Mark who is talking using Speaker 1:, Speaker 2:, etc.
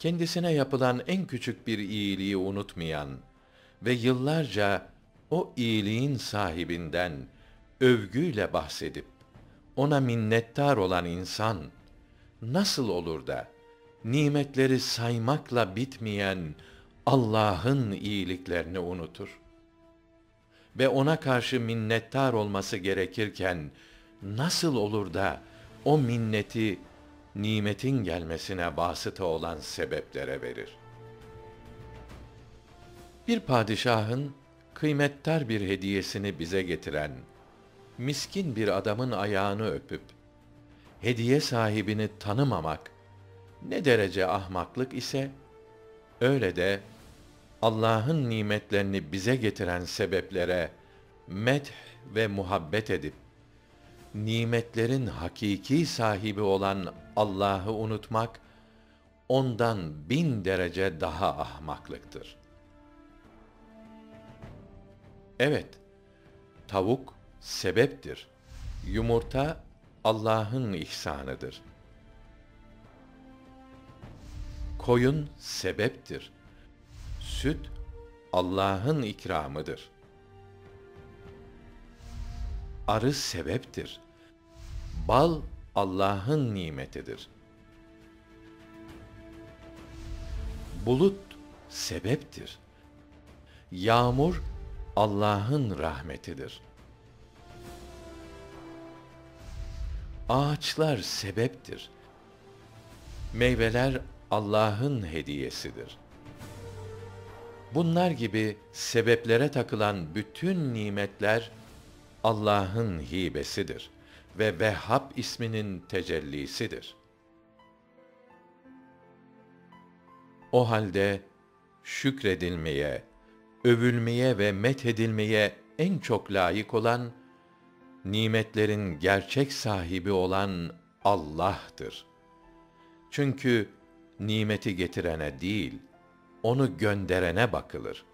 Speaker 1: kendisine yapılan en küçük bir iyiliği unutmayan ve yıllarca o iyiliğin sahibinden övgüyle bahsedip ona minnettar olan insan nasıl olur da nimetleri saymakla bitmeyen Allah'ın iyiliklerini unutur? Ve ona karşı minnettar olması gerekirken nasıl olur da o minneti nimetin gelmesine vasıta olan sebeplere verir? Bir padişahın kıymettar bir hediyesini bize getiren miskin bir adamın ayağını öpüp hediye sahibini tanımamak ne derece ahmaklık ise öyle de Allah'ın nimetlerini bize getiren sebeplere medh ve muhabbet edip nimetlerin hakiki sahibi olan Allah'ı unutmak ondan bin derece daha ahmaklıktır. Evet, tavuk sebeptir. Yumurta Allah'ın ihsanıdır. Koyun sebeptir. Süt Allah'ın ikramıdır. Arı sebeptir. Bal Allah'ın nimetidir. Bulut sebeptir. Yağmur Allah'ın rahmetidir. Ağaçlar sebeptir. Meyveler Allah'ın hediyesidir. Bunlar gibi sebeplere takılan bütün nimetler Allah'ın hibesidir ve Vehhab isminin tecellisidir. O halde şükredilmeye, övülmeye ve methedilmeye en çok layık olan nimetlerin gerçek sahibi olan Allah'tır. Çünkü nimeti getirene değil, onu gönderene bakılır.''